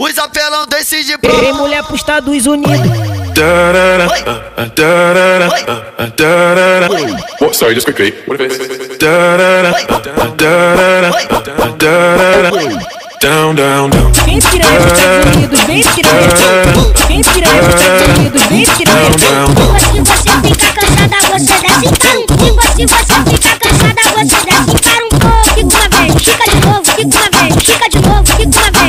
Os apelão decide Ei, mulher pros Estados Unidos. What? Sorry, just quickly. What if it's down, down, down, Vem piranha pros Estados Unidos, vem piranha. Vem piranha pros Estados Unidos, vem piranha. down, down. Se você fica cansada, você desce. Se você fica cansada, você desce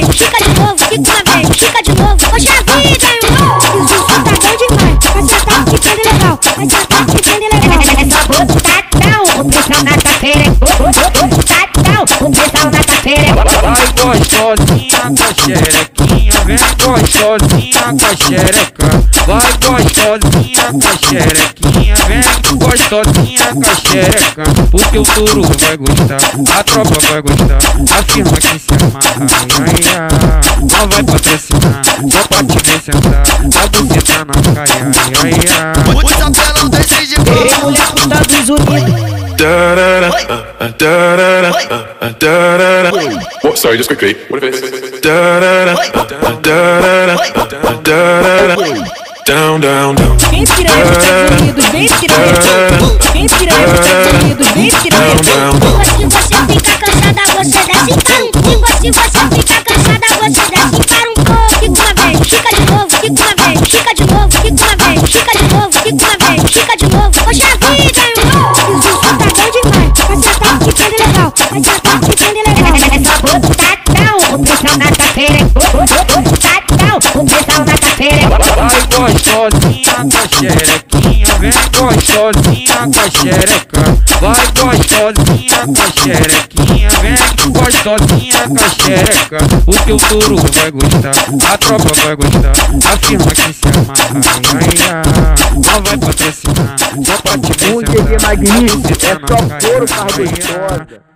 vez, fica de novo, fica uma vez, fica de novo. Hoje a vida é um Isso tá bom demais. Vai sentar ficando legal, vai sentar ficando legal. É só botadão, o pessoal na cafeira. Botadão, o pessoal na cafeira. Vai gostosinha com xerequinha, vem gostosinha com xereca. Vai gostosinha com xerequinha, vem gostosinha com a xereca. O turu vai gostar, a tropa vai gostar, a firma que se amarra. Ai, Não vai patrocinar, só pra ver sentar, a buceta na caia. Ai, ai. Os apelão decide Ei, mulher pros Estados Unidos. What? Sorry, just quickly. What if it's down, down, down, Vem piranha pros Estados Unidos, vem piranha. Vem piranha pros Estados Unidos, vem piranha. down, down. Se você fica cansada, você desce um pouco. Se você fica na cafeira. Botadão, o pessoal na cafeira. Vai gostosinha com xerequinha, vem gostosinha com xereca. Vai gostosinha com xerequinha, vem gostosinha com xereca. O turu vai gostar, a tropa vai gostar, a firma que se amarra. Ai, ai, não vai patrocinar, só pra te ver Um sentar, GG a magnífico, é só couro ai. cargostosa.